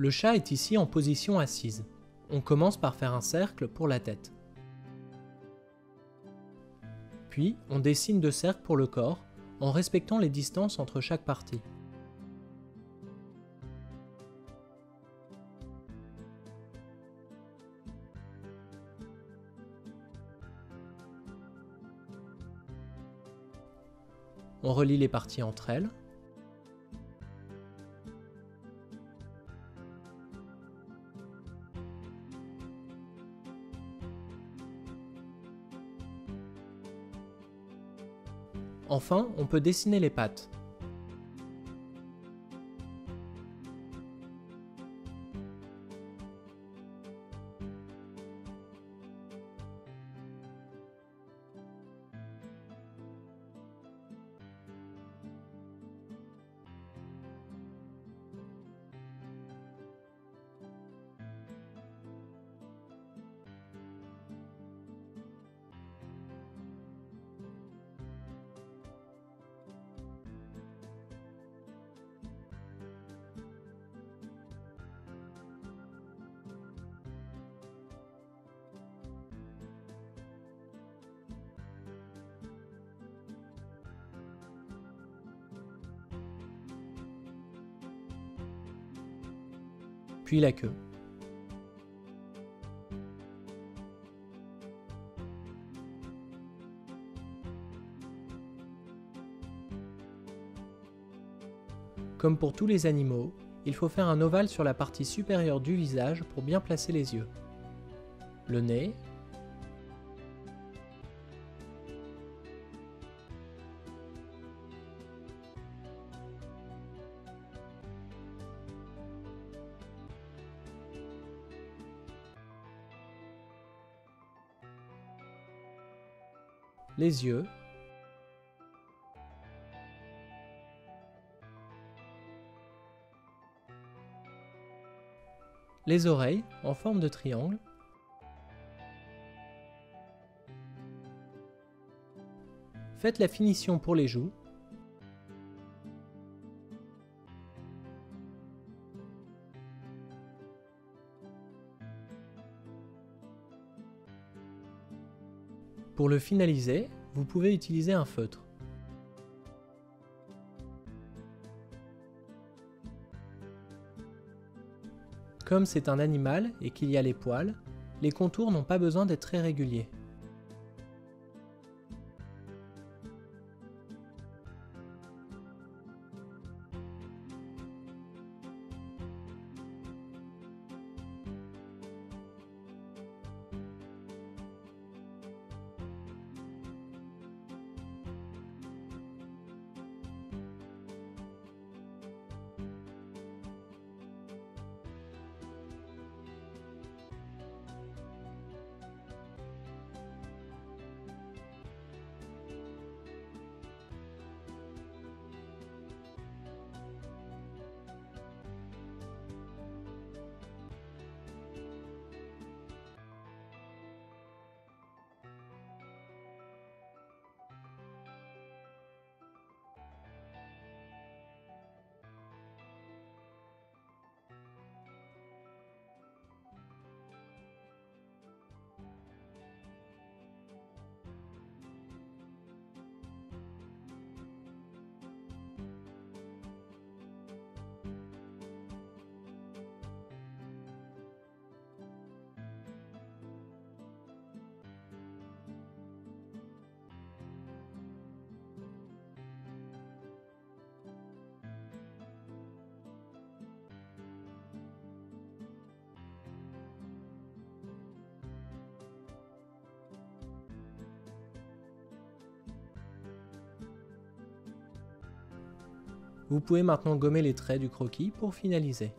Le chat est ici en position assise. On commence par faire un cercle pour la tête. Puis, on dessine deux cercles pour le corps, en respectant les distances entre chaque partie. On relie les parties entre elles. Enfin, on peut dessiner les pattes. Puis la queue. Comme pour tous les animaux, il faut faire un ovale sur la partie supérieure du visage pour bien placer les yeux. Le nez, les yeux, les oreilles en forme de triangle, Faites la finition pour les joues. Pour le finaliser, vous pouvez utiliser un feutre. Comme c'est un animal et qu'il y a les poils, les contours n'ont pas besoin d'être très réguliers. Vous pouvez maintenant gommer les traits du croquis pour finaliser.